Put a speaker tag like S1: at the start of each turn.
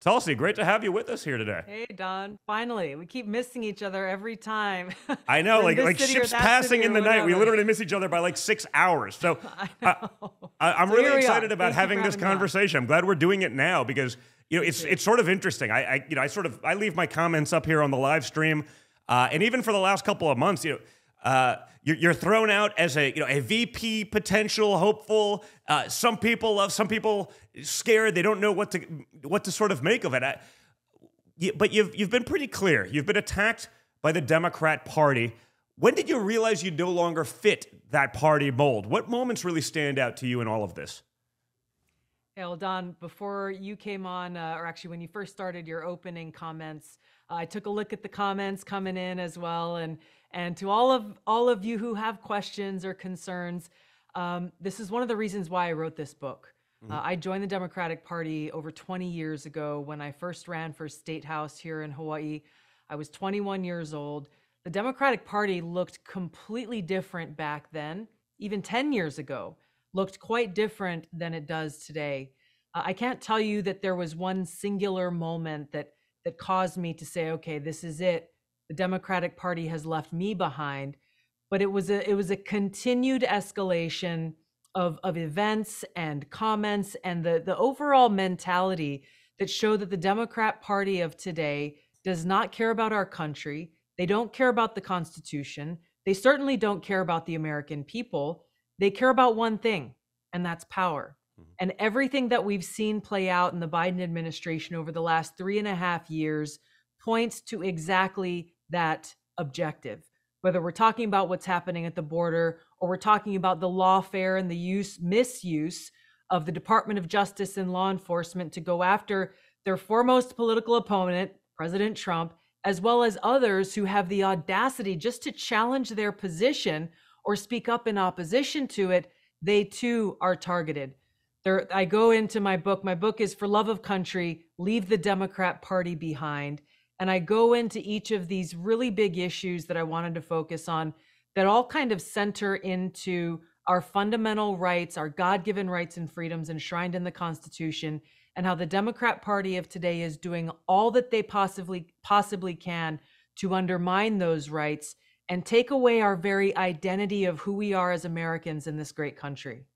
S1: Tulsi, great to have you with us here today.
S2: Hey Don, finally, we keep missing each other every time.
S1: I know, like like ships passing in the night. We literally miss each other by like six hours. So I am so really excited about having this conversation. I'm glad we're doing it now because you know it's it's sort of interesting. I, I you know I sort of I leave my comments up here on the live stream, uh, and even for the last couple of months, you know. Uh, you're, you're, thrown out as a you know a VP potential hopeful. Uh, some people love, some people scared. They don't know what to what to sort of make of it. I, but you've you've been pretty clear. You've been attacked by the Democrat Party. When did you realize you no longer fit that party mold? What moments really stand out to you in all of this?
S2: Well, Don, before you came on, uh, or actually when you first started your opening comments, uh, I took a look at the comments coming in as well, and and to all of all of you who have questions or concerns, um, this is one of the reasons why I wrote this book. Mm-hmm. Uh, I joined the Democratic Party over 20 years ago when I first ran for state house here in Hawaii. I was 21 years old. The Democratic Party looked completely different back then, even 10 years ago, looked quite different than it does today. Uh, I can't tell you that there was one singular moment that that caused me to say, okay, this is it the Democratic Party has left me behind. But it was a it was a continued escalation of of events and comments and the the overall mentality that show that the Democrat Party of today does not care about our country. They don't care about the Constitution. They certainly don't care about the American people. They care about one thing, and that's power. Mm-hmm. And everything that we've seen play out in the Biden administration over the last three and a half years points to exactly that objective. Whether we're talking about what's happening at the border or we're talking about the lawfare and the use misuse of the Department of Justice and law enforcement to go after their foremost political opponent, President Trump, as well as others who have the audacity just to challenge their position or speak up in opposition to it, they too are targeted. There, I go into my book. My book is For Love of Country Leave the Democrat Party Behind. And I go into each of these really big issues that I wanted to focus on that all kind of center into our fundamental rights, our God given rights and freedoms enshrined in the Constitution, and how the Democrat Party of today is doing all that they possibly possibly can to undermine those rights and take away our very identity of who we are as Americans in this great country.